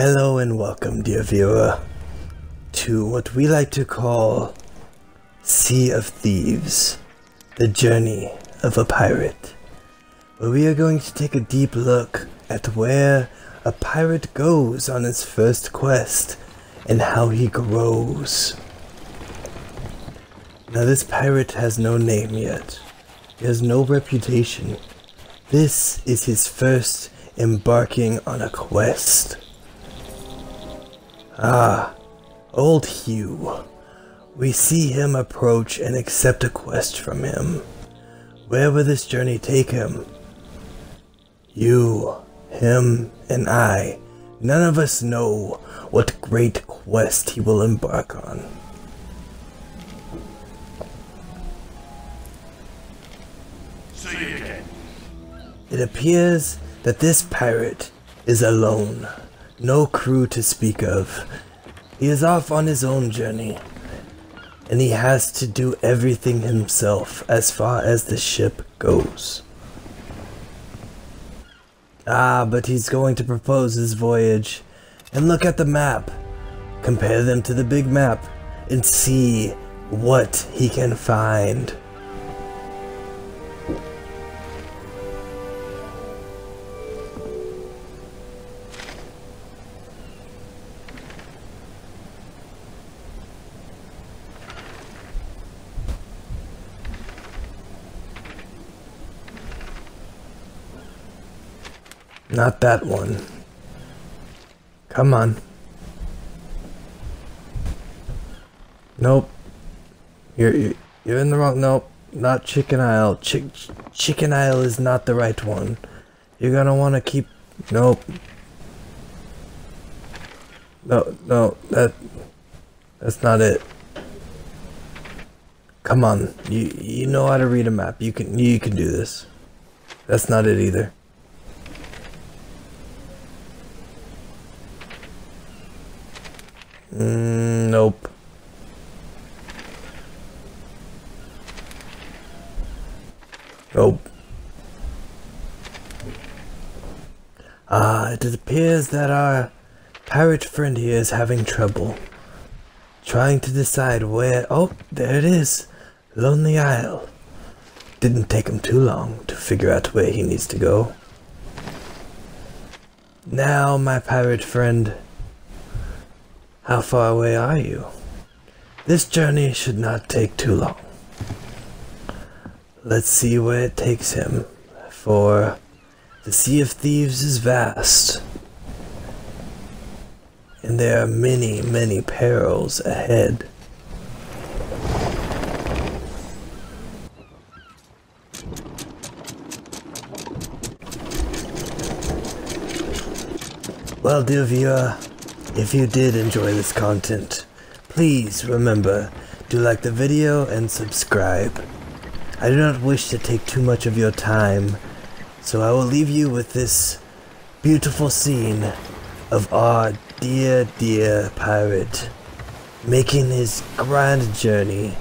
Hello and welcome, dear viewer, to what we like to call Sea of Thieves, the journey of a pirate, where we are going to take a deep look at where a pirate goes on his first quest and how he grows. Now, this pirate has no name yet, he has no reputation. This is his first embarking on a quest. Ah, old Hugh. We see him approach and accept a quest from him. Where will this journey take him? You, him, and I, none of us know what great quest he will embark on. See you again. It appears that this pirate is alone, no crew to speak of. He is off on his own journey, and he has to do everything himself as far as the ship goes. Ah, but he's going to propose his voyage. And look at the map. Compare them to the big map and see what he can find. Not that one. Come on. Nope. You're you're in the wrong. Nope. Not Chicken Isle. Chick Chicken Isle is not the right one. You're gonna want to keep. Nope. No, no, that that's not it. Come on, you you know how to read a map. You can you can do this. That's not it either. Mm, nope. Nope. Ah, it appears that our pirate friend here is having trouble. Trying to decide where... Oh, there it is. Lonely Isle. Didn't take him too long to figure out where he needs to go. Now, my pirate friend, how far away are you? This journey should not take too long. Let's see where it takes him, for the Sea of Thieves is vast, and there are many, many perils ahead. Well, dear viewer, if you did enjoy this content, please remember to like the video and subscribe. I do not wish to take too much of your time, so I will leave you with this beautiful scene of our dear, dear pirate making his grand journey